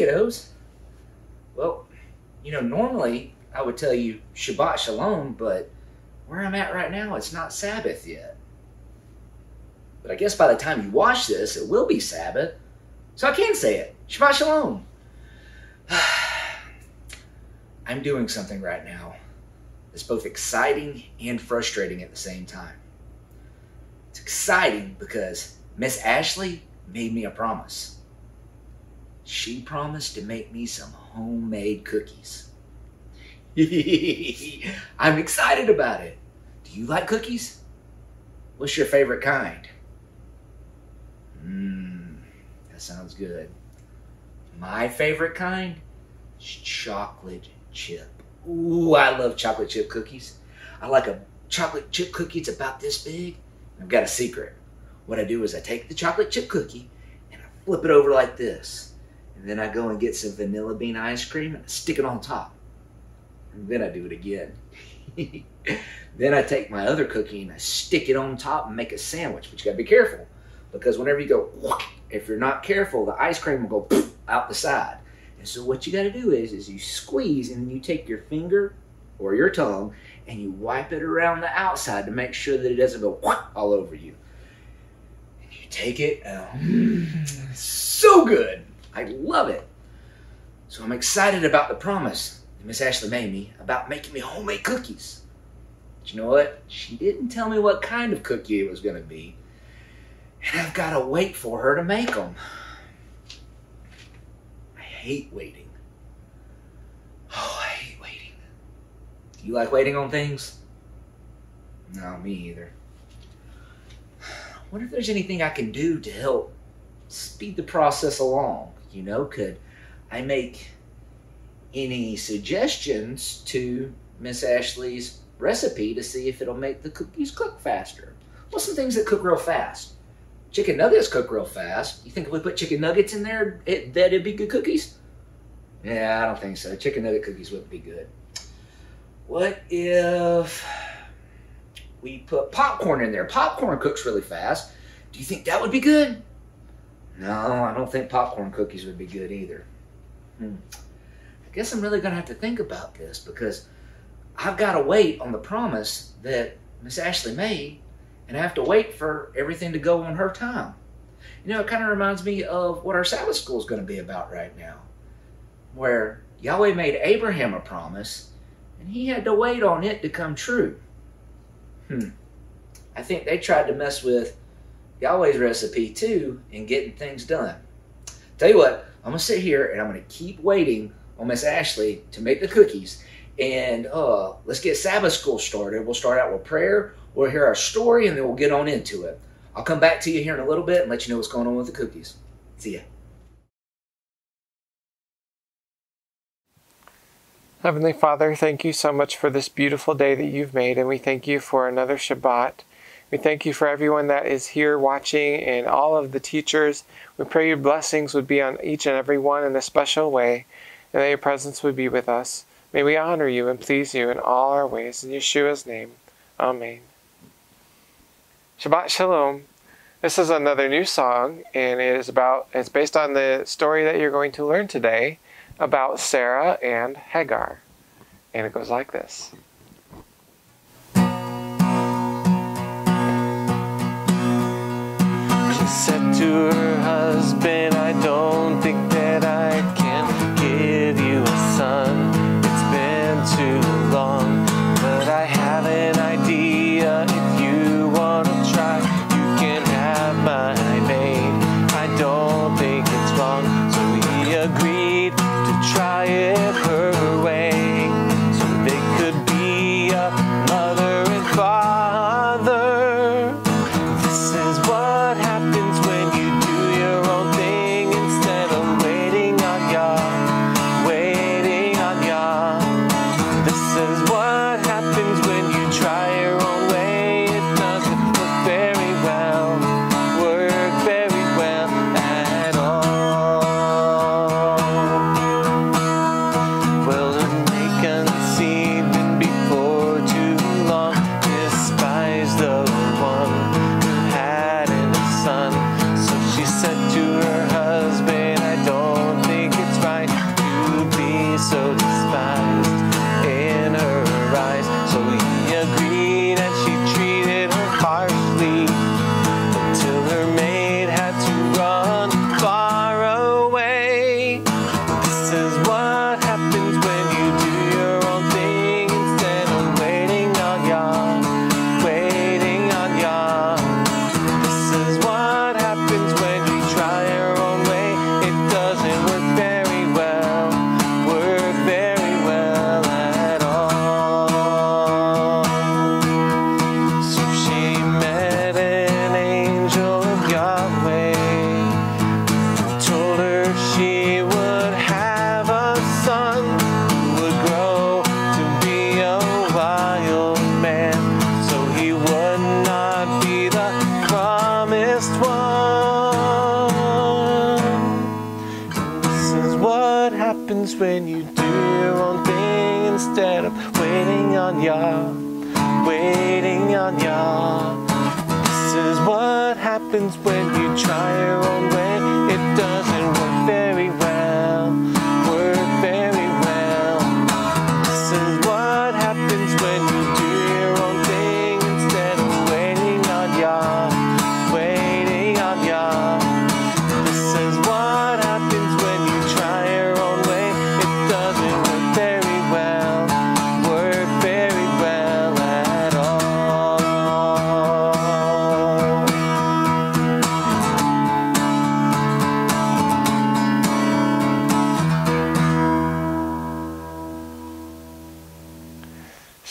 Kiddos. Well, you know, normally I would tell you Shabbat Shalom, but where I'm at right now, it's not Sabbath yet. But I guess by the time you watch this, it will be Sabbath. So I can say it. Shabbat Shalom. I'm doing something right now that's both exciting and frustrating at the same time. It's exciting because Miss Ashley made me a promise. She promised to make me some homemade cookies. I'm excited about it. Do you like cookies? What's your favorite kind? Mmm, that sounds good. My favorite kind chocolate chip. Ooh, I love chocolate chip cookies. I like a chocolate chip cookie. It's about this big. I've got a secret. What I do is I take the chocolate chip cookie and I flip it over like this. And then I go and get some vanilla bean ice cream and I stick it on top. And then I do it again. then I take my other cookie and I stick it on top and make a sandwich. But you gotta be careful because whenever you go, if you're not careful, the ice cream will go out the side. And so what you gotta do is, is you squeeze and you take your finger or your tongue and you wipe it around the outside to make sure that it doesn't go all over you. And you take it, oh, so good. I love it. So I'm excited about the promise that Miss Ashley made me about making me homemade cookies. But you know what? She didn't tell me what kind of cookie it was going to be. And I've got to wait for her to make them. I hate waiting. Oh, I hate waiting. You like waiting on things? No, me either. I wonder if there's anything I can do to help speed the process along? You know, could I make any suggestions to Miss Ashley's recipe to see if it'll make the cookies cook faster? What's some things that cook real fast? Chicken nuggets cook real fast. You think if we put chicken nuggets in there, it, that it'd be good cookies? Yeah, I don't think so. Chicken nugget cookies wouldn't be good. What if we put popcorn in there? Popcorn cooks really fast. Do you think that would be good? No, I don't think popcorn cookies would be good either. Hmm. I guess I'm really going to have to think about this because I've got to wait on the promise that Miss Ashley made, and I have to wait for everything to go on her time. You know, it kind of reminds me of what our Sabbath school is going to be about right now, where Yahweh made Abraham a promise, and he had to wait on it to come true. Hmm. I think they tried to mess with Yahweh's recipe too in getting things done. Tell you what, I'm gonna sit here and I'm gonna keep waiting on Miss Ashley to make the cookies. And uh, let's get Sabbath school started. We'll start out with prayer. We'll hear our story, and then we'll get on into it. I'll come back to you here in a little bit and let you know what's going on with the cookies. See ya. Heavenly Father, thank you so much for this beautiful day that you've made, and we thank you for another Shabbat. We thank you for everyone that is here watching and all of the teachers. We pray your blessings would be on each and every one in a special way, and that your presence would be with us. May we honor you and please you in all our ways. In Yeshua's name, Amen. Shabbat Shalom. This is another new song, and it is about. It's based on the story that you're going to learn today about Sarah and Hagar, and it goes like this. Said to her husband,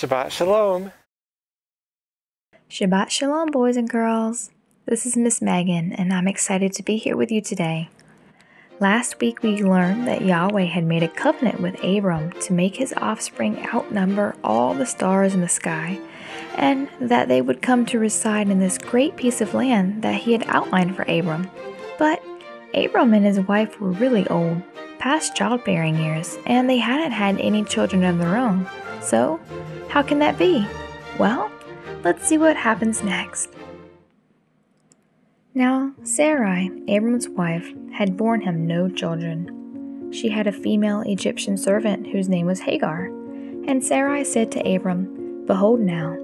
Shabbat Shalom. Shabbat Shalom, boys and girls. This is Miss Megan, and I'm excited to be here with you today. Last week, we learned that Yahweh had made a covenant with Abram to make his offspring outnumber all the stars in the sky, and that they would come to reside in this great piece of land that he had outlined for Abram. But Abram and his wife were really old, past childbearing years, and they hadn't had any children of their own. So, how can that be? Well, let's see what happens next. Now, Sarai, Abram's wife, had borne him no children. She had a female Egyptian servant whose name was Hagar. And Sarai said to Abram, Behold now,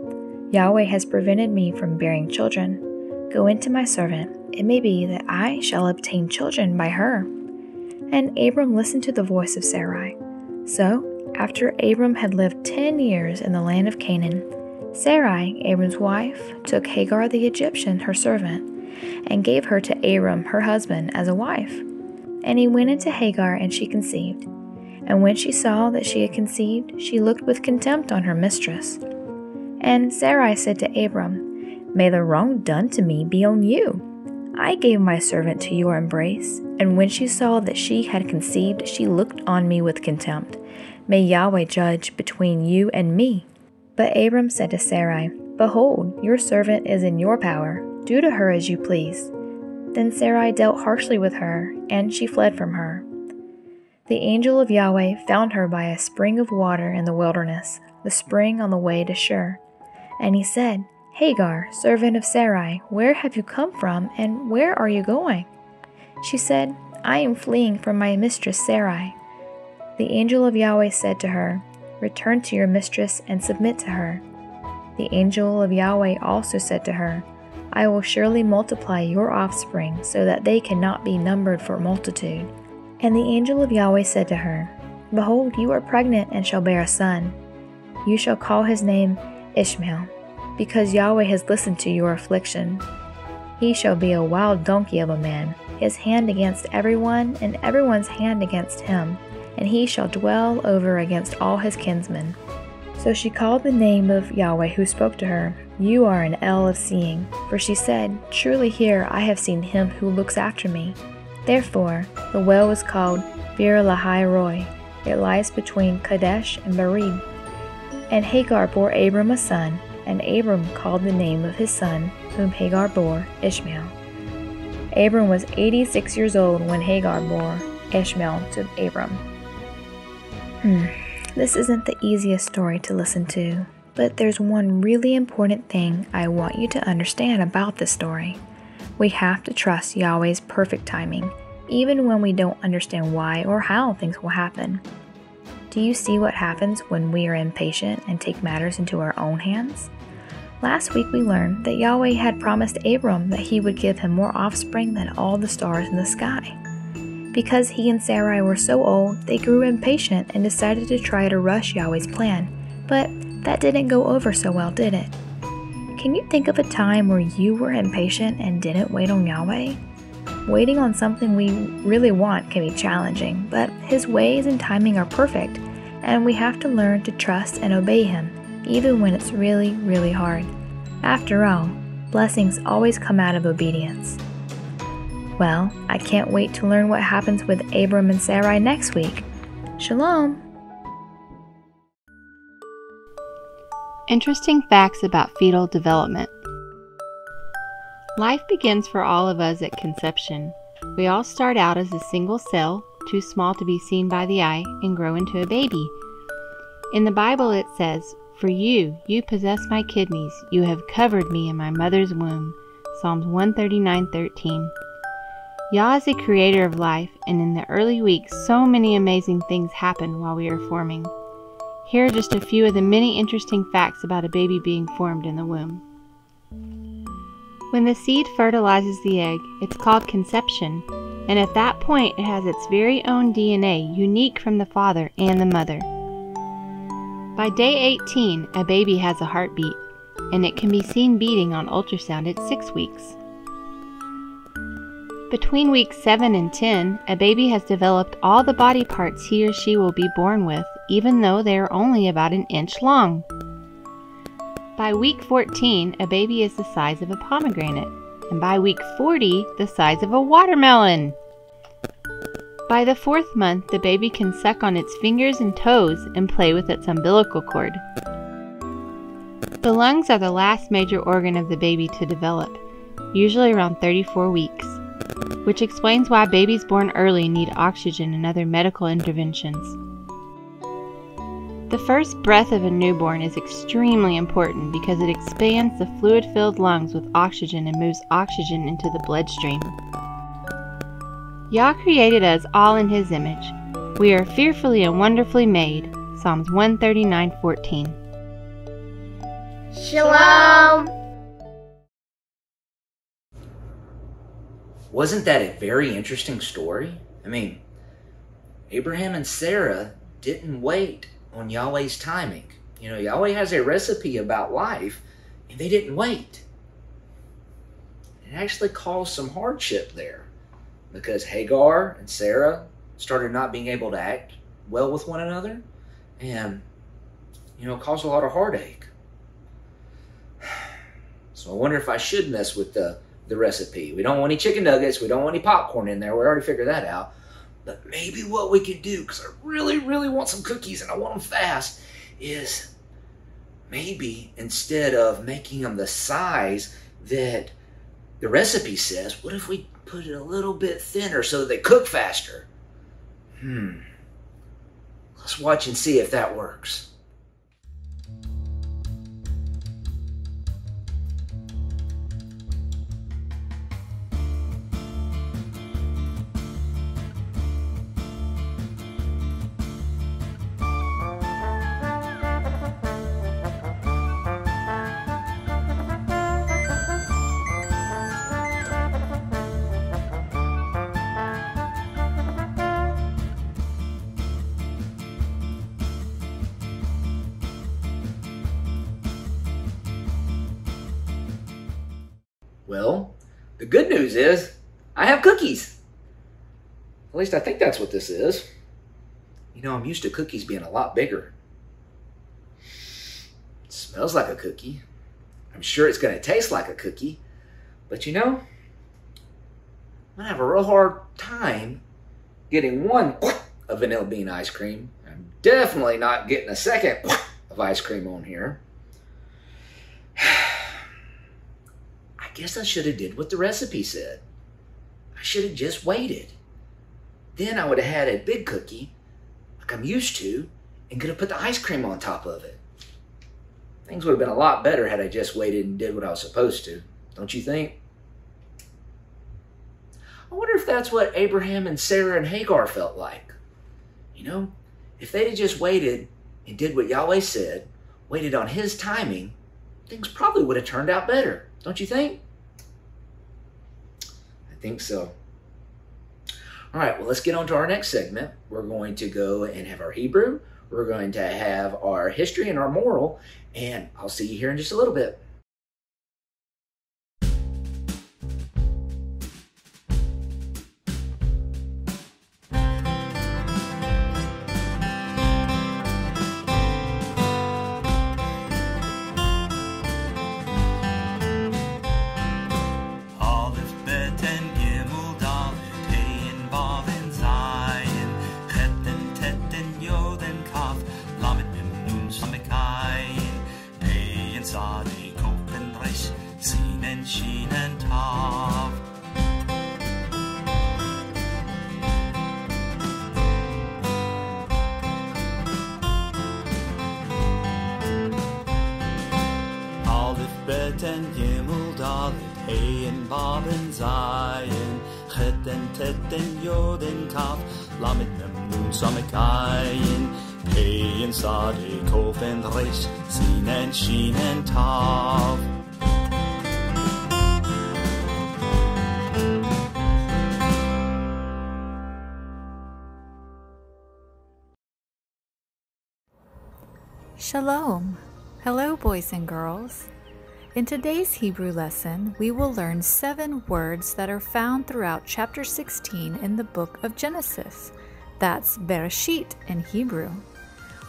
Yahweh has prevented me from bearing children. Go into my servant. It may be that I shall obtain children by her. And Abram listened to the voice of Sarai. So, after Abram had lived ten years in the land of Canaan, Sarai, Abram's wife, took Hagar the Egyptian, her servant, and gave her to Abram, her husband, as a wife. And he went into Hagar, and she conceived. And when she saw that she had conceived, she looked with contempt on her mistress. And Sarai said to Abram, May the wrong done to me be on you. I gave my servant to your embrace, and when she saw that she had conceived, she looked on me with contempt. May Yahweh judge between you and me. But Abram said to Sarai, Behold, your servant is in your power. Do to her as you please. Then Sarai dealt harshly with her, and she fled from her. The angel of Yahweh found her by a spring of water in the wilderness, the spring on the way to Shur. And he said, Hagar, servant of Sarai, where have you come from, and where are you going? She said, I am fleeing from my mistress Sarai. The angel of Yahweh said to her, Return to your mistress and submit to her. The angel of Yahweh also said to her, I will surely multiply your offspring so that they cannot be numbered for multitude. And the angel of Yahweh said to her, Behold, you are pregnant and shall bear a son. You shall call his name Ishmael, because Yahweh has listened to your affliction. He shall be a wild donkey of a man, his hand against everyone, and everyone's hand against him, and he shall dwell over against all his kinsmen. So she called the name of Yahweh who spoke to her, You are an El of seeing. For she said, Truly here I have seen him who looks after me. Therefore, the well was called Beer Lahai Roi. It lies between Kadesh and Bered. And Hagar bore Abram a son, and Abram called the name of his son, whom Hagar bore, Ishmael. Abram was 86 years old when Hagar bore Ishmael to Abram. Hmm. This isn't the easiest story to listen to, but there's one really important thing I want you to understand about this story. We have to trust Yahweh's perfect timing, even when we don't understand why or how things will happen. Do you see what happens when we are impatient and take matters into our own hands? Last week we learned that Yahweh had promised Abram that he would give him more offspring than all the stars in the sky. Because he and Sarai were so old, they grew impatient and decided to try to rush Yahweh's plan. But that didn't go over so well, did it? Can you think of a time where you were impatient and didn't wait on Yahweh? Waiting on something we really want can be challenging, but His ways and timing are perfect, and we have to learn to trust and obey Him, even when it's really, really hard. After all, blessings always come out of obedience. Well, I can't wait to learn what happens with Abram and Sarai next week. Shalom! Interesting facts about fetal development. Life begins for all of us at conception. We all start out as a single cell, too small to be seen by the eye, and grow into a baby. In the Bible it says, For you, you possess my kidneys, you have covered me in my mother's womb. Psalms 139:13. Yah is the creator of life, and in the early weeks, so many amazing things happen while we are forming. Here are just a few of the many interesting facts about a baby being formed in the womb. When the seed fertilizes the egg, it's called conception, and at that point it has its very own DNA, unique from the father and the mother. By day 18, a baby has a heartbeat, and it can be seen beating on ultrasound at 6 weeks. Between weeks 7 and 10, a baby has developed all the body parts he or she will be born with, even though they are only about an inch long. By week 14, a baby is the size of a pomegranate, and by week 40, the size of a watermelon. By the fourth month, the baby can suck on its fingers and toes and play with its umbilical cord. The lungs are the last major organ of the baby to develop, usually around 34 weeks, which explains why babies born early need oxygen and other medical interventions. The first breath of a newborn is extremely important because it expands the fluid filled lungs with oxygen and moves oxygen into the bloodstream. Yah created us all in His image. We are fearfully and wonderfully made. Psalms 139:14. Shalom. Wasn't that a very interesting story? I mean, Abraham and Sarah didn't wait on Yahweh's timing. You know, Yahweh has a recipe about life, and they didn't wait. It actually caused some hardship there because Hagar and Sarah started not being able to act well with one another, and, you know, caused a lot of heartache. So I wonder if I should mess with the, the recipe. We don't want any chicken nuggets, we don't want any popcorn in there, we already figured that out. But maybe what we could do, because I really, really want some cookies and I want them fast, is maybe instead of making them the size that the recipe says, what if we put it a little bit thinner so that they cook faster? Hmm. Let's watch and see if that works. Is I have cookies. At least I think that's what this is. You know, I'm used to cookies being a lot bigger. It smells like a cookie. I'm sure it's going to taste like a cookie. But you know, I'm going to have a real hard time getting one of vanilla bean ice cream. I'm definitely not getting a second of ice cream on here. I guess I should have did what the recipe said. I should have just waited. Then I would have had a big cookie, like I'm used to, and could have put the ice cream on top of it. Things would have been a lot better had I just waited and did what I was supposed to. Don't you think? I wonder if that's what Abraham and Sarah and Hagar felt like. You know, if they'd have just waited and did what Yahweh said, waited on His timing, things probably would have turned out better. Don't you think? Think so. All right, well, let's get on to our next segment. We're going to go and have our Hebrew, we're going to have our history and our moral, and I'll see you here in just a little bit. Shalom. Hello, boys and girls. In today's Hebrew lesson, we will learn seven words that are found throughout chapter 16 in the book of Genesis. That's Bereshit in Hebrew.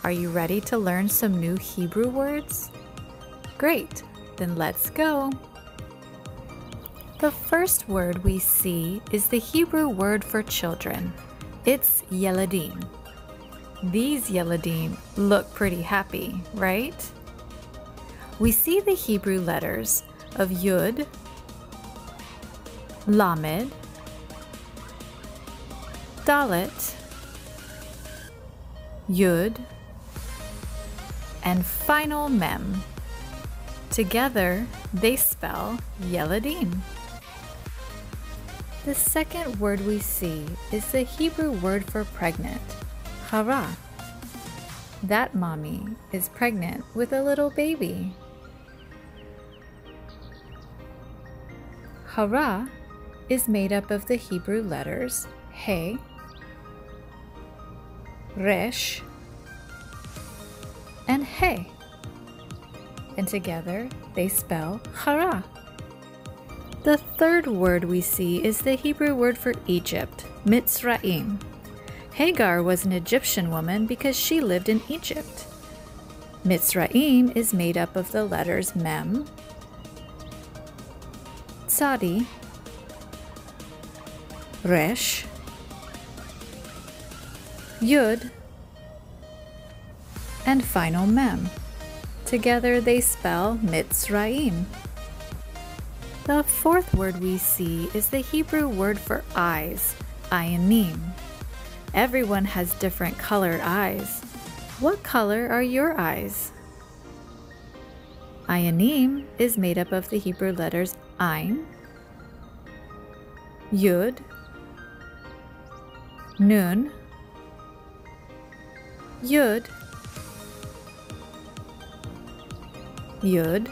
Are you ready to learn some new Hebrew words? Great, then let's go. The first word we see is the Hebrew word for children. It's yeladim. These Yeladim look pretty happy, right? We see the Hebrew letters of Yud, Lamed, Dalet, Yud, and final Mem. Together, they spell Yeladim. The second word we see is the Hebrew word for pregnant, Hara. That mommy is pregnant with a little baby. Hara is made up of the Hebrew letters He, Resh, and He. And together they spell Hara. The third word we see is the Hebrew word for Egypt, Mitzrayim. Hagar was an Egyptian woman because she lived in Egypt. Mitzrayim is made up of the letters Mem, Tzadi, Resh, Yud, and final Mem. Together they spell Mitzrayim. The fourth word we see is the Hebrew word for eyes, Ayanim. Everyone has different colored eyes. What color are your eyes? Ayanim is made up of the Hebrew letters Ain, Yud, Nun, Yud, Yud,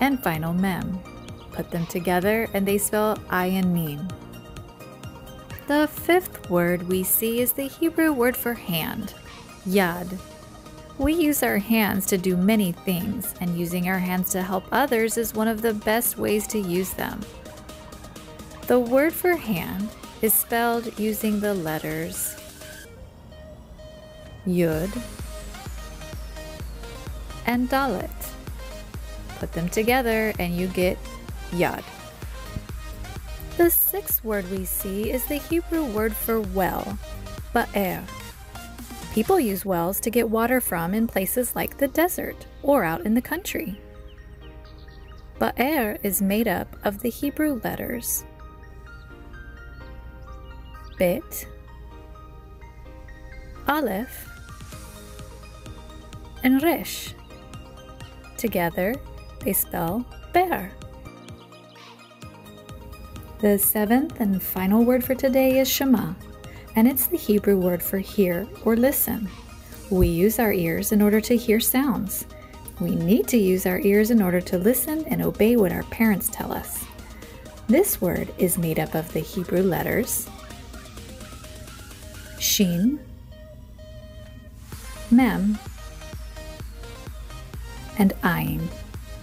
and final Mem. Put them together and they spell Ayanim. The fifth word we see is the Hebrew word for hand, yad. We use our hands to do many things, and using our hands to help others is one of the best ways to use them. The word for hand is spelled using the letters Yud and Dalet. Put them together and you get Yad. The sixth word we see is the Hebrew word for well, ba'er. People use wells to get water from in places like the desert or out in the country. Ba'er is made up of the Hebrew letters Bet, Aleph, and Resh. Together, they spell ba'er. The seventh and final word for today is Shema, and it's the Hebrew word for hear or listen. We use our ears in order to hear sounds. We need to use our ears in order to listen and obey what our parents tell us. This word is made up of the Hebrew letters Shin, Mem, and Ayin.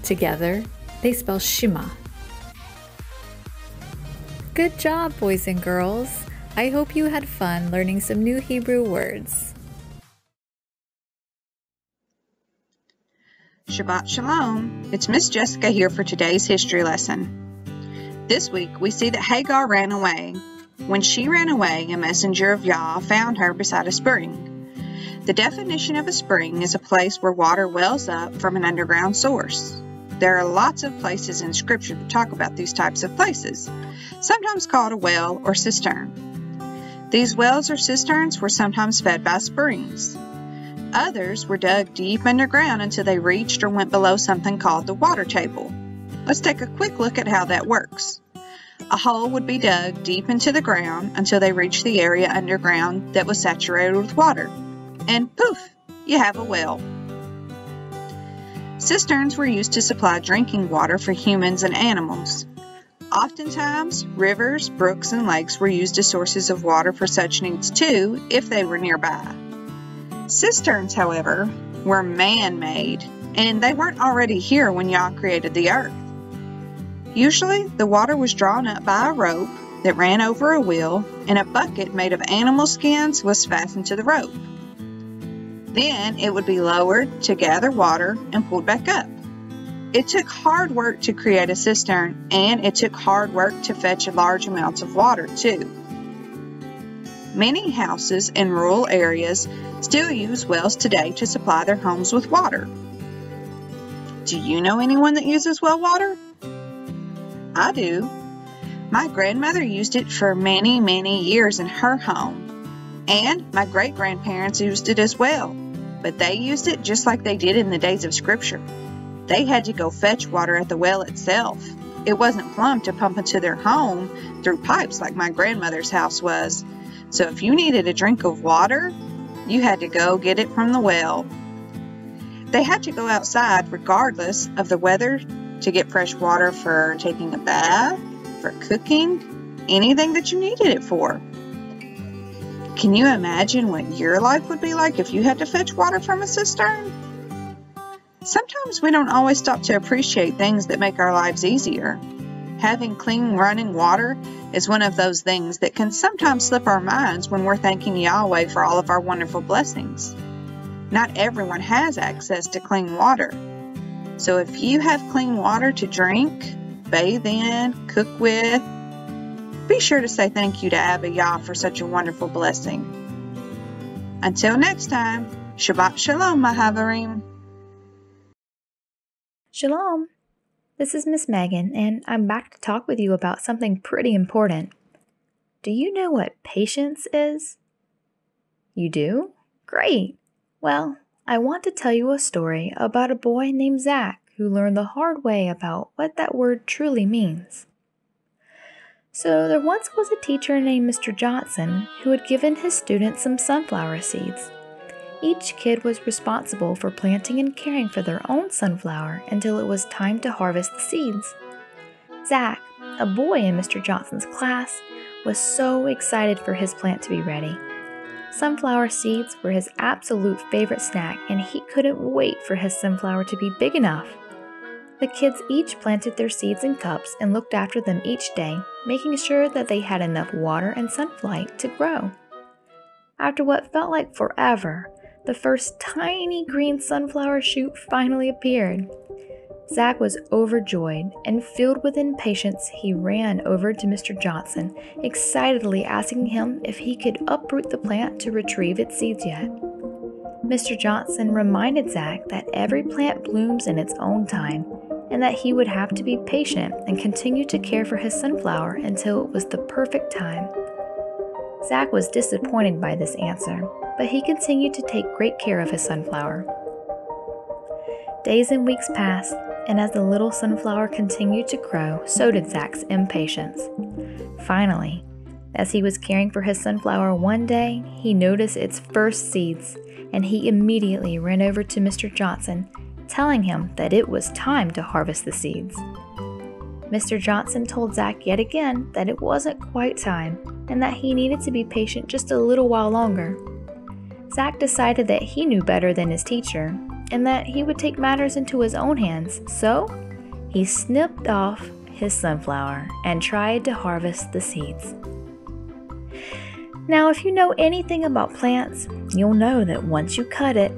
Together, they spell Shema. Good job, boys and girls. I hope you had fun learning some new Hebrew words. Shabbat Shalom. It's Miss Jessica here for today's history lesson. This week we see that Hagar ran away. When she ran away, a messenger of Yah found her beside a spring. The definition of a spring is a place where water wells up from an underground source. There are lots of places in Scripture that talk about these types of places, sometimes called a well or cistern. These wells or cisterns were sometimes fed by springs. Others were dug deep underground until they reached or went below something called the water table. Let's take a quick look at how that works. A hole would be dug deep into the ground until they reached the area underground that was saturated with water. And poof, you have a well. Cisterns were used to supply drinking water for humans and animals. Oftentimes, rivers, brooks, and lakes were used as sources of water for such needs too if they were nearby. Cisterns, however, were man made and they weren't already here when Yah created the earth. Usually, the water was drawn up by a rope that ran over a wheel, and a bucket made of animal skins was fastened to the rope. Then it would be lowered to gather water and pulled back up. It took hard work to create a cistern, and it took hard work to fetch large amounts of water, too. Many houses in rural areas still use wells today to supply their homes with water. Do you know anyone that uses well water? I do. My grandmother used it for many, many years in her home, and my great grandparents used it as well, but they used it just like they did in the days of Scripture. They had to go fetch water at the well itself. It wasn't plumbed to pump into their home through pipes like my grandmother's house was. So if you needed a drink of water, you had to go get it from the well. They had to go outside regardless of the weather to get fresh water for taking a bath, for cooking, anything that you needed it for. Can you imagine what your life would be like if you had to fetch water from a cistern? Sometimes we don't always stop to appreciate things that make our lives easier. Having clean running water is one of those things that can sometimes slip our minds when we're thanking Yahweh for all of our wonderful blessings. Not everyone has access to clean water. So if you have clean water to drink, bathe in, cook with, be sure to say thank you to Abba Yah for such a wonderful blessing. Until next time, Shabbat Shalom, Mahavarim. Shalom. This is Miss Megan, and I'm back to talk with you about something pretty important. Do you know what patience is? You do? Great. Well, I want to tell you a story about a boy named Zach who learned the hard way about what that word truly means. So, there once was a teacher named Mr. Johnson who had given his students some sunflower seeds. Each kid was responsible for planting and caring for their own sunflower until it was time to harvest the seeds. Zach, a boy in Mr. Johnson's class, was so excited for his plant to be ready. Sunflower seeds were his absolute favorite snack, and he couldn't wait for his sunflower to be big enough. The kids each planted their seeds in cups and looked after them each day, making sure that they had enough water and sunlight to grow. After what felt like forever, the first tiny green sunflower shoot finally appeared. Zach was overjoyed and filled with impatience. He ran over to Mr. Johnson, excitedly asking him if he could uproot the plant to retrieve its seeds yet. Mr. Johnson reminded Zach that every plant blooms in its own time and that he would have to be patient and continue to care for his sunflower until it was the perfect time. Zach was disappointed by this answer, but he continued to take great care of his sunflower. Days and weeks passed, and as the little sunflower continued to grow, so did Zach's impatience. Finally, as he was caring for his sunflower one day, he noticed its first seeds, and he immediately ran over to Mr. Johnson, telling him that it was time to harvest the seeds. Mr. Johnson told Zach yet again that it wasn't quite time and that he needed to be patient just a little while longer. Zach decided that he knew better than his teacher and that he would take matters into his own hands, so he snipped off his sunflower and tried to harvest the seeds. Now, if you know anything about plants, you'll know that once you cut it,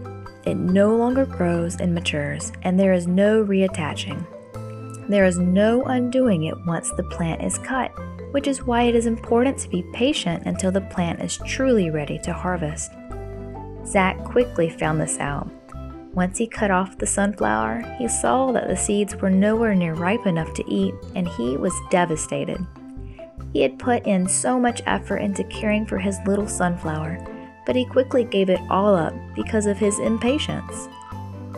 it no longer grows and matures, and there is no reattaching. There is no undoing it once the plant is cut, which is why it is important to be patient until the plant is truly ready to harvest. Zach quickly found this out. Once he cut off the sunflower, he saw that the seeds were nowhere near ripe enough to eat, and he was devastated. He had put in so much effort into caring for his little sunflower, but he quickly gave it all up because of his impatience.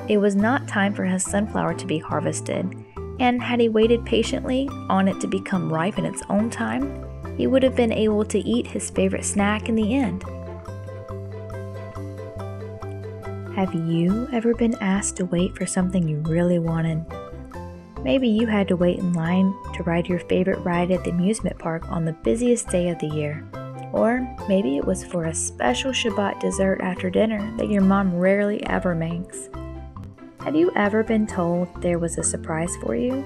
It was not time for his sunflower to be harvested, And had he waited patiently on it to become ripe in its own time, he would have been able to eat his favorite snack in the end. Have you ever been asked to wait for something you really wanted? Maybe you had to wait in line to ride your favorite ride at the amusement park on the busiest day of the year. Or maybe it was for a special Shabbat dessert after dinner that your mom rarely ever makes. Have you ever been told there was a surprise for you?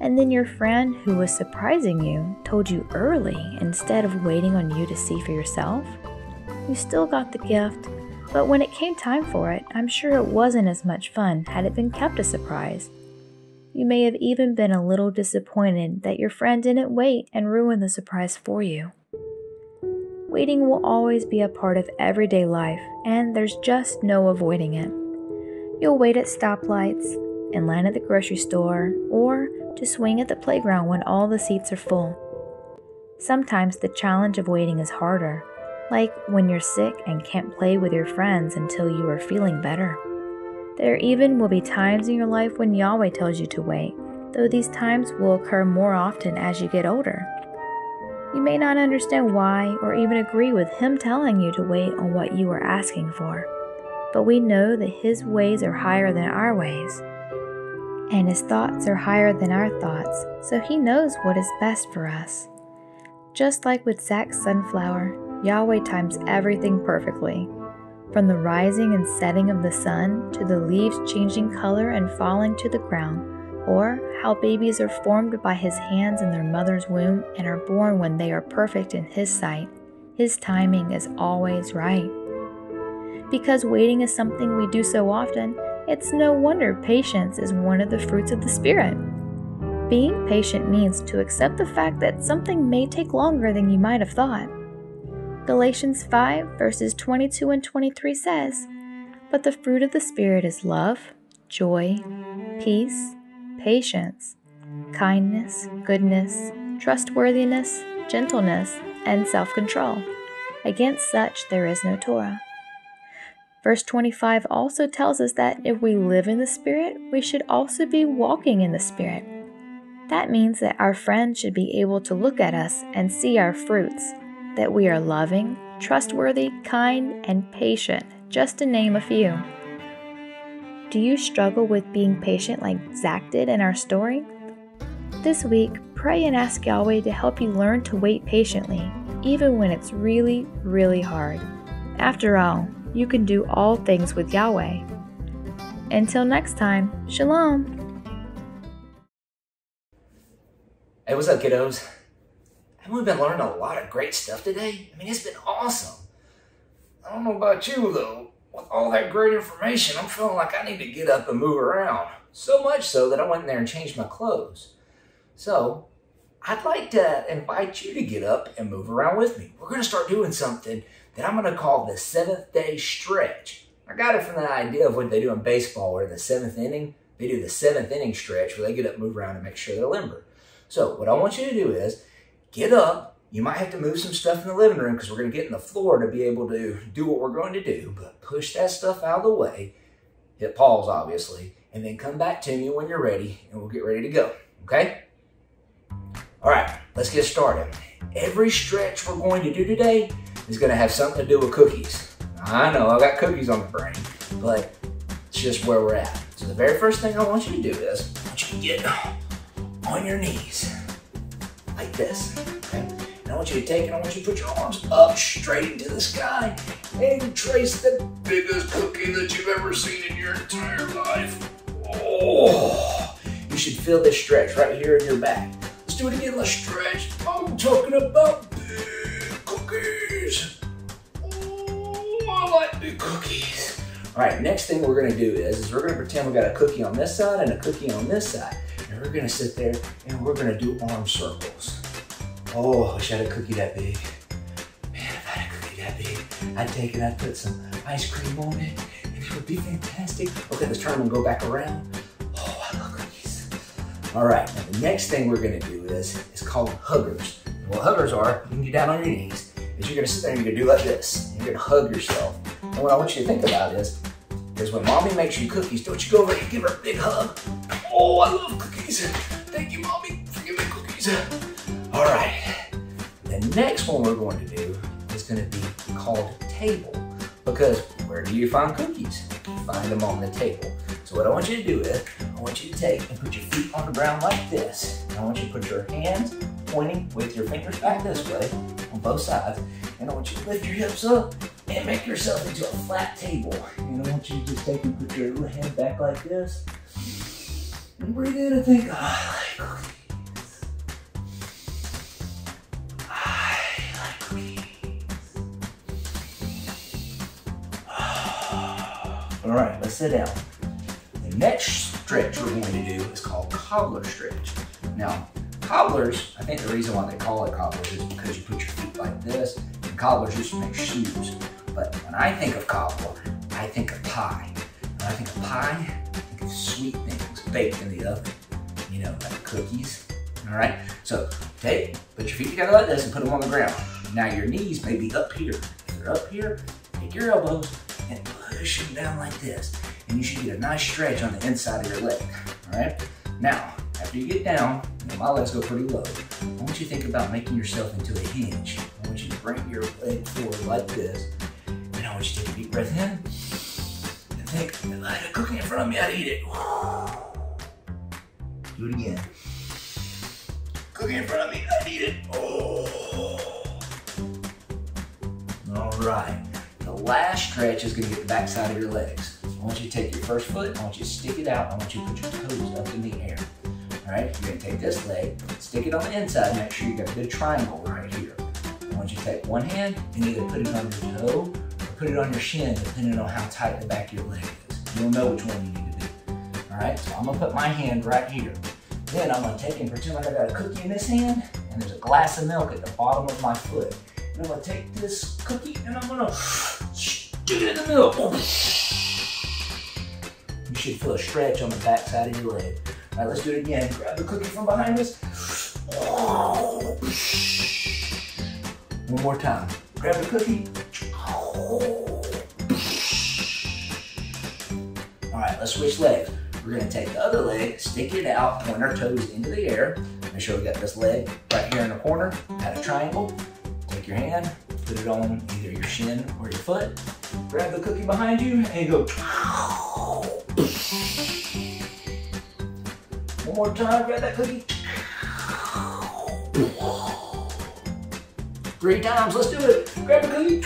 And then your friend who was surprising you told you early instead of waiting on you to see for yourself? You still got the gift, but when it came time for it, I'm sure it wasn't as much fun had it been kept a surprise. You may have even been a little disappointed that your friend didn't wait and ruin the surprise for you. Waiting will always be a part of everyday life, and there's just no avoiding it. You'll wait at stoplights, in line at the grocery store, or to swing at the playground when all the seats are full. Sometimes the challenge of waiting is harder, like when you're sick and can't play with your friends until you are feeling better. There even will be times in your life when Yahweh tells you to wait, though these times will occur more often as you get older. You may not understand why or even agree with Him telling you to wait on what you are asking for, but we know that His ways are higher than our ways, and His thoughts are higher than our thoughts, so He knows what is best for us. Just like with Zach's sunflower, Yahweh times everything perfectly from the rising and setting of the sun to the leaves changing color and falling to the ground, or how babies are formed by his hands in their mother's womb and are born when they are perfect in his sight. His timing is always right. Because waiting is something we do so often, it's no wonder patience is one of the fruits of the Spirit. Being patient means to accept the fact that something may take longer than you might have thought. Galatians 5, verses 22 and 23 says, But the fruit of the Spirit is love, joy, peace, patience, kindness, goodness, trustworthiness, gentleness, and self control. Against such there is no Torah. Verse 25 also tells us that if we live in the Spirit, we should also be walking in the Spirit. That means that our friends should be able to look at us and see our fruits that we are loving, trustworthy, kind, and patient, just to name a few. Do you struggle with being patient like Zach did in our story? This week, pray and ask Yahweh to help you learn to wait patiently, even when it's really, really hard. After all, you can do all things with Yahweh. Until next time, Shalom. Hey, what's up, kiddos? Haven't we been learning a lot of great stuff today? I mean, it's been awesome. I don't know about you, though. With all that great information, I'm feeling like I need to get up and move around. So much so that I went in there and changed my clothes. So, I'd like to invite you to get up and move around with me. We're going to start doing something that I'm going to call the seventh day stretch. I got it from the idea of what they do in baseball, where the seventh inning, they do the seventh inning stretch where they get up, move around, and make sure they're limber. So, what I want you to do is get up. You might have to move some stuff in the living room because we're going to get in the floor to be able to do what we're going to do. But push that stuff out of the way. Hit pause, obviously, and then come back to me when you're ready, and we'll get ready to go. Okay? All right, let's get started. Every stretch we're going to do today is going to have something to do with cookies. I know I've got cookies on the brain, but it's just where we're at. So the very first thing I want you to do is I want you to get on your knees like this. Okay? Want you to take it, I want you to put your arms up straight into the sky and trace the biggest cookie that you've ever seen in your entire life. Oh, you should feel this stretch right here in your back. Let's do it again. Let's stretch. I'm talking about big cookies. Oh, I like big cookies. All right, next thing we're gonna do is, is we're gonna pretend we got a cookie on this side and a cookie on this side. And we're gonna sit there and we're gonna do arm circles. Oh, I wish I had a cookie that big. Man, if I had a cookie that big, I'd take it, I'd put some ice cream on it, and it would be fantastic. Okay, let's turn them and go back around. Oh, I love cookies. All right, now the next thing we're gonna do is, is called huggers. What huggers are, you can get down on your knees, is you're gonna sit there and you're gonna do like this. You're gonna hug yourself. And what I want you to think about is, is when mommy makes you cookies, don't you go over and give her a big hug. Oh, I love cookies. Thank you, mommy, for giving me cookies. Right. The next one we're going to do is going to be called table because where do you find cookies? You find them on the table. So what I want you to do is, I want you to take and put your feet on the ground like this. And I want you to put your hands pointing with your fingers back this way on both sides. And I want you to lift your hips up and make yourself into a flat table. And I want you to just take and put your head back like this. And breathe in and think, ah, I like All right, let's sit down. The next stretch we're going to do is called cobbler stretch. Now, cobblers, I think the reason why they call it cobblers is because you put your feet like this, and cobblers to make shoes. But when I think of cobbler, I think of pie. When I think of pie, I think of sweet things baked in the oven. You know, like cookies. All right, so take, put your feet together like this and put them on the ground. Now your knees may be up here. If they're up here, take your elbows push them down like this. And you should get a nice stretch on the inside of your leg. All right, now after you get down, you know, my legs go pretty low. I want you to think about making yourself into a hinge. I want you to bring your leg forward like this. And I want you to take a deep breath in and think, if I had a cookie in front of me, I'd eat it. Do it again. Cookie in front of me, I'd eat it. Oh. All right. Last stretch is going to get the backside of your legs. I want you to take your first foot, I want you to stick it out, I want you to put your toes up in the air. All right, you're to take this leg, stick it on the inside, make sure you got a good triangle right here. I want you to take one hand and either put it on your toe or put it on your shin, depending on how tight the back of your leg is. You'll know which one you need to do. All right, so I'm going to put my hand right here. Then I'm going to take and pretend like I got a cookie in this hand, and there's a glass of milk at the bottom of my foot. I'm to take this cookie and I'm to stick it in the middle. You should feel a stretch on the back side of your leg. All right, let's do it again. Grab the cookie from behind us. One more time. Grab the cookie. All right, let's switch legs. We're gonna take the other leg, stick it out, point our toes into the air. Make sure we got this leg right here in the corner at a triangle. Take your hand, put it on either your shin or your foot. Grab the cookie behind you and go. One more time, grab that cookie. Three times, let's do it. Grab the cookie.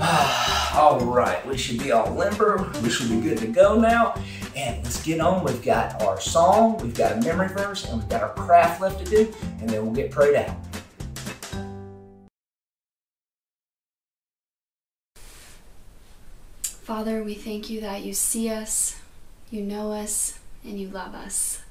All right, we should be all limber. We should be good to go now. Get on. We've got our song, we've got a memory verse, and we've got our craft left to do, and then we'll get prayed out. Father, we thank you that you see us, you know us, and you love us.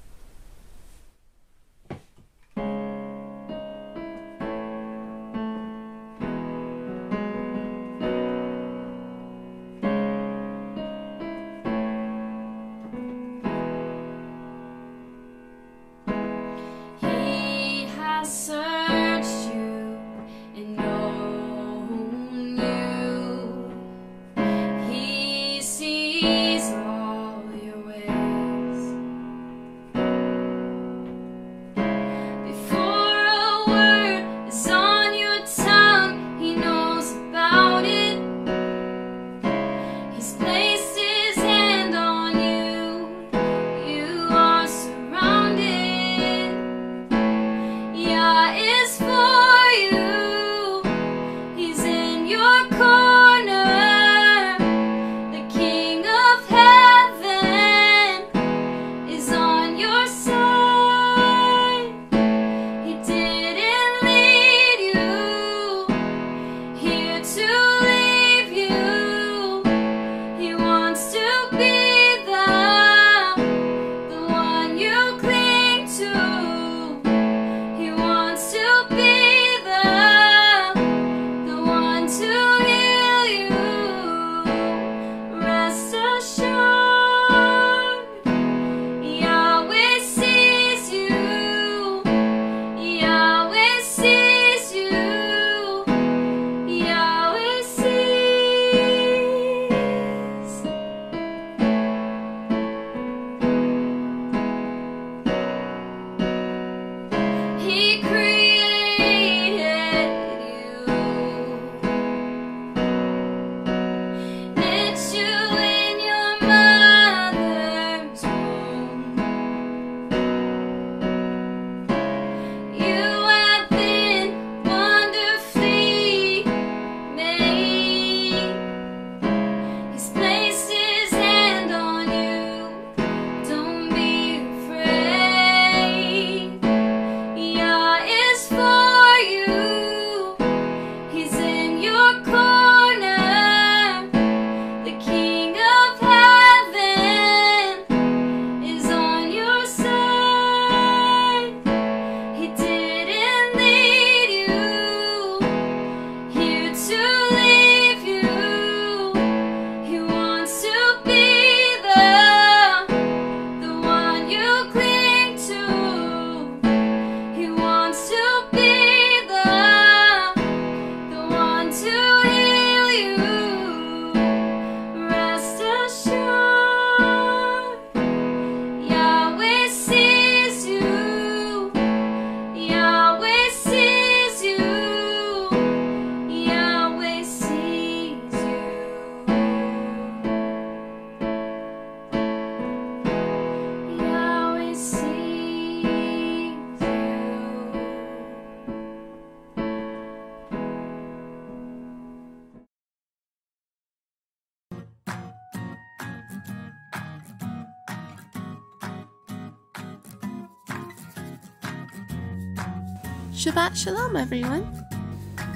Shalom, everyone.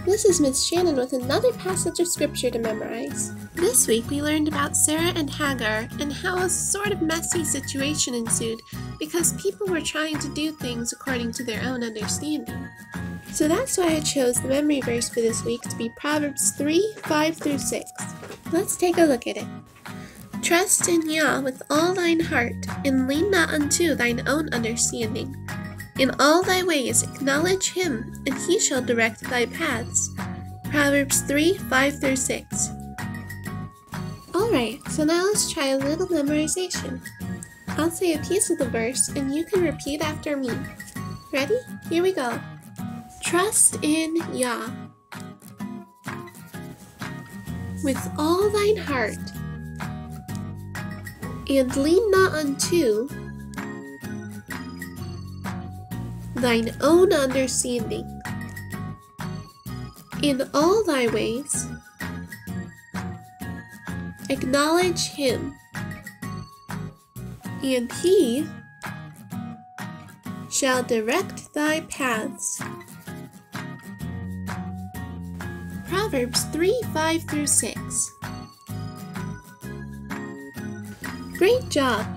This is Miss Shannon with another passage of scripture to memorize. This week we learned about Sarah and Hagar and how a sort of messy situation ensued because people were trying to do things according to their own understanding. So that's why I chose the memory verse for this week to be Proverbs 3 5 through 6. Let's take a look at it. Trust in Yah with all thine heart, and lean not unto thine own understanding. In all thy ways acknowledge him, and he shall direct thy paths. Proverbs 3 5 through 6. Alright, so now let's try a little memorization. I'll say a piece of the verse, and you can repeat after me. Ready? Here we go. Trust in Yah with all thine heart, and lean not unto thine own understanding. In all thy ways, acknowledge him, and he shall direct thy paths. Proverbs 3 5 through 6. Great job!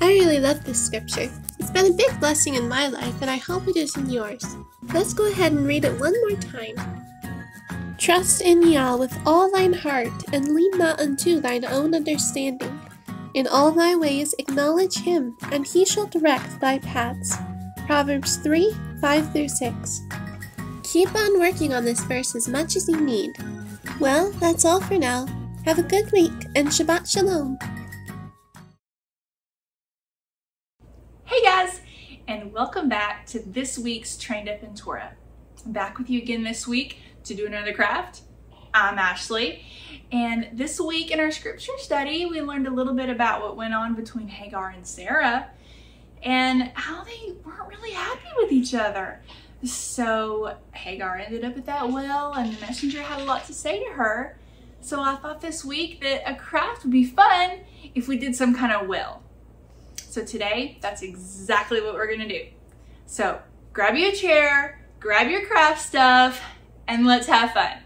I really love this scripture. It's been a big blessing in my life, and I hope it is in yours. Let's go ahead and read it one more time. Trust in Yah with all thine heart, and lean not unto thine own understanding. In all thy ways acknowledge him, and he shall direct thy paths. Proverbs 3 5 through 6. Keep on working on this verse as much as you need. Well, that's all for now. Have a good week, and Shabbat Shalom. To this week's Trained Up in Torah. I'm back with you again this week to do another craft. I'm Ashley, and this week in our scripture study, we learned a little bit about what went on between Hagar and Sarah and how they weren't really happy with each other. So Hagar ended up at that well, and the messenger had a lot to say to her. So I thought this week that a craft would be fun if we did some kind of well. So today, that's exactly what we're gonna do. So grab you a chair, grab your craft stuff, and let's have fun.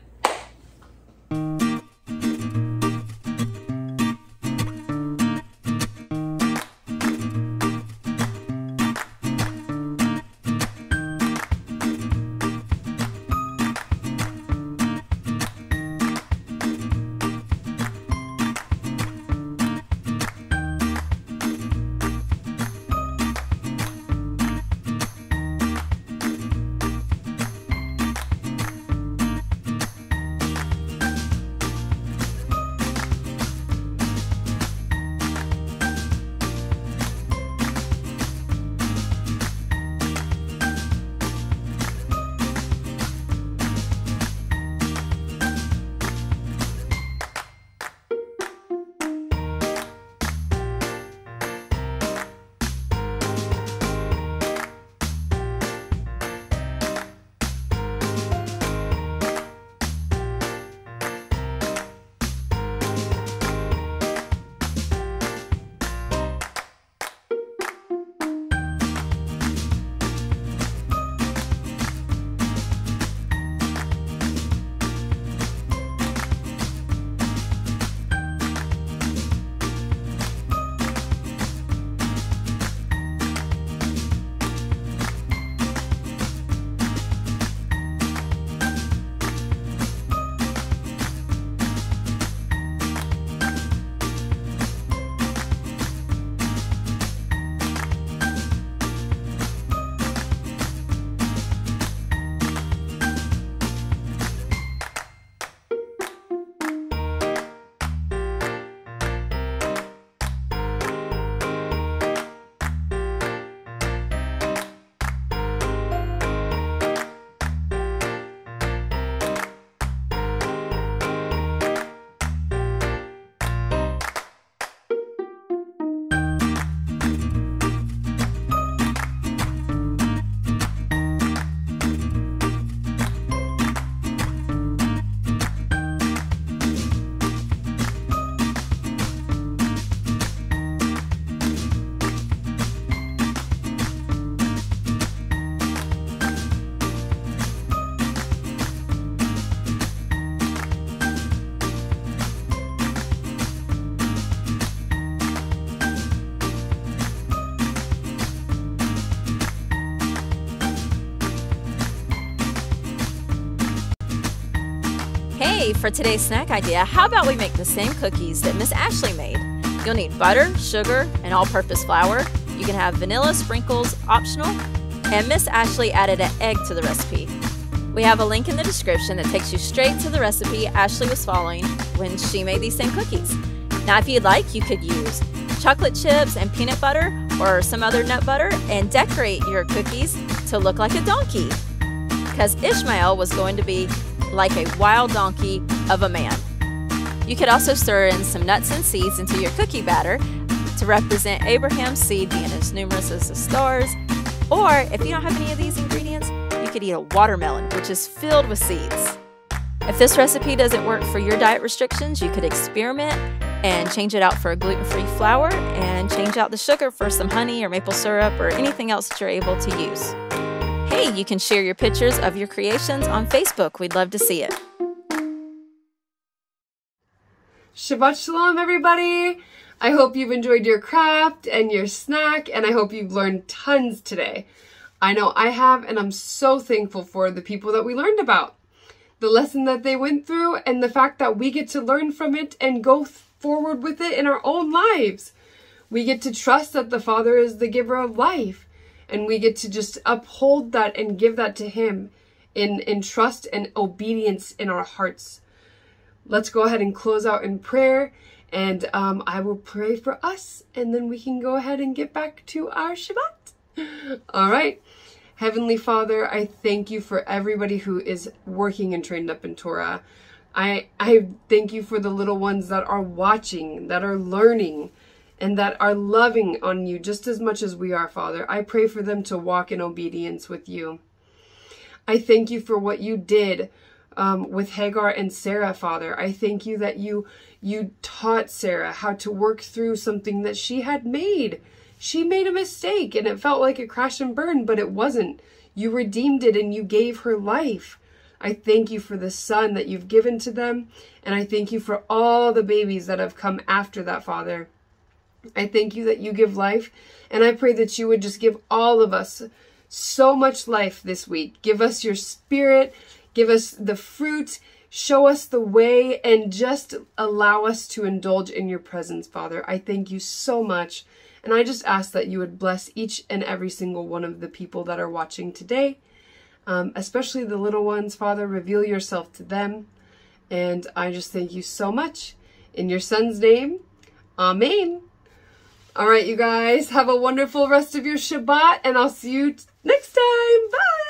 For today's snack idea, how about we make the same cookies that Miss Ashley made? You'll need butter, sugar, and all purpose flour. You can have vanilla sprinkles, optional, and Miss Ashley added an egg to the recipe. We have a link in the description that takes you straight to the recipe Ashley was following when she made these same cookies. Now, if you'd like, you could use chocolate chips and peanut butter or some other nut butter and decorate your cookies to look like a donkey. Because Ishmael was going to be like a wild donkey of a man. You could also stir in some nuts and seeds into your cookie batter to represent Abraham's seed being as numerous as the stars. Or if you don't have any of these ingredients, you could eat a watermelon, which is filled with seeds. If this recipe doesn't work for your diet restrictions, you could experiment and change it out for a gluten free flour and change out the sugar for some honey or maple syrup or anything else that you're able to use. Hey, you can share your pictures of your creations on Facebook. We'd love to see it. Shabbat Shalom, everybody! I hope you've enjoyed your craft and your snack, and I hope you've learned tons today. I know I have, and I'm so thankful for the people that we learned about, the lesson that they went through, and the fact that we get to learn from it and go forward with it in our own lives. We get to trust that the Father is the giver of life, and we get to just uphold that and give that to Him in, in trust and obedience in our hearts. Let's go ahead and close out in prayer, and um, I will pray for us, and then we can go ahead and get back to our Shabbat. All right. Heavenly Father, I thank you for everybody who is working and trained up in Torah. I I thank you for the little ones that are watching, that are learning, and that are loving on you just as much as we are, Father. I pray for them to walk in obedience with you. I thank you for what you did um, with Hagar and Sarah, Father. I thank you that you you taught Sarah how to work through something that she had made. She made a mistake and it felt like a crash and burn, but it wasn't. You redeemed it and you gave her life. I thank you for the son that you've given to them, and I thank you for all the babies that have come after that, Father. I thank you that you give life, and I pray that you would just give all of us so much life this week. Give us your spirit, give us the fruit, show us the way, and just allow us to indulge in your presence, Father. I thank you so much. And I just ask that you would bless each and every single one of the people that are watching today, um, especially the little ones, Father. Reveal yourself to them. And I just thank you so much. In your son's name, Amen. All right, you guys, have a wonderful rest of your Shabbat, and I'll see you next time. Bye.